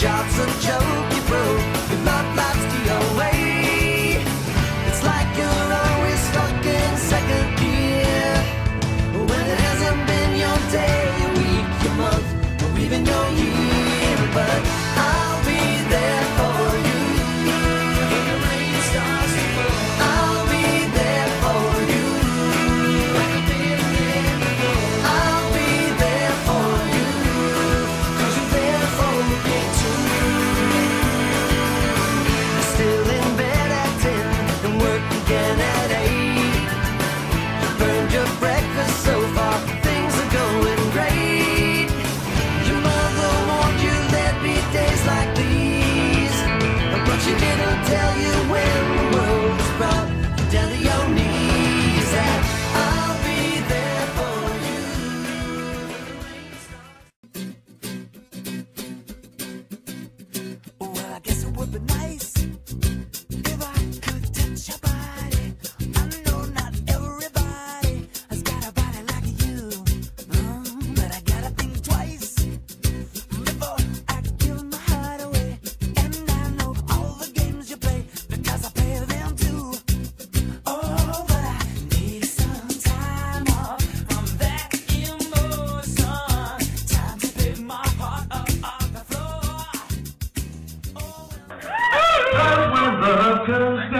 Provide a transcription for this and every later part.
Johnson joke you broke. Cause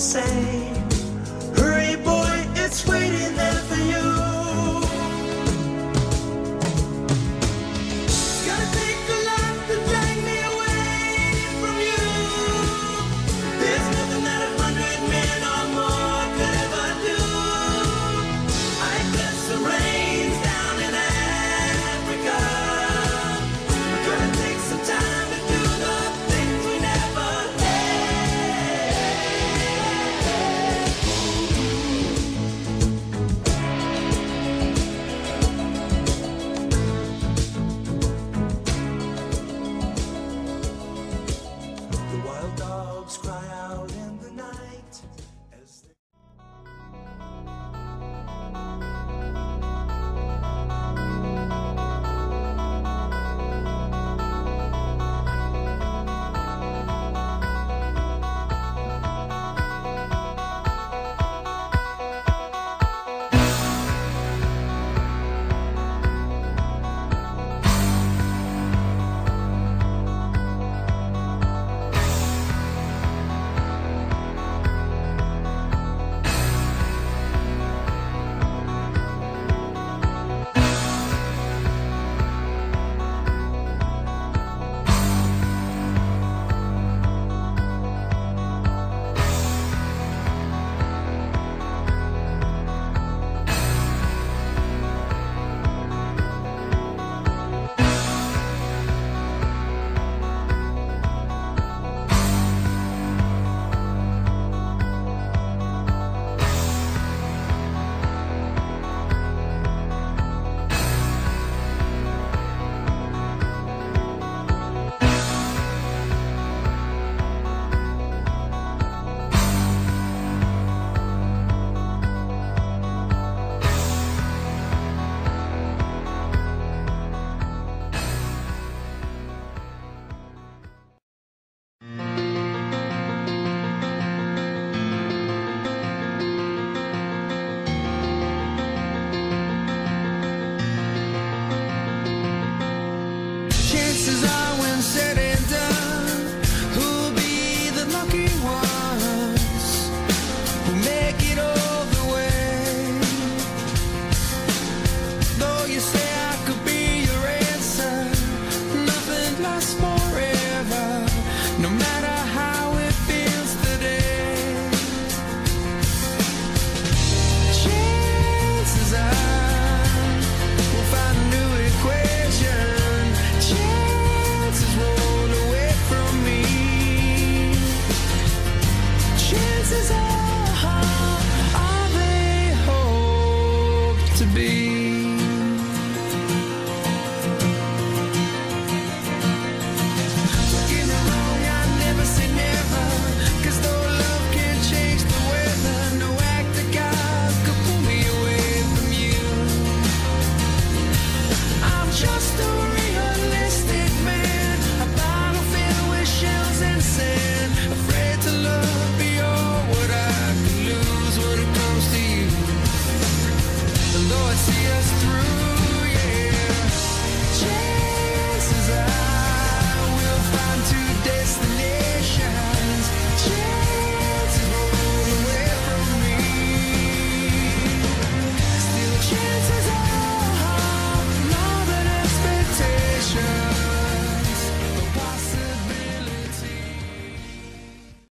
say. to be.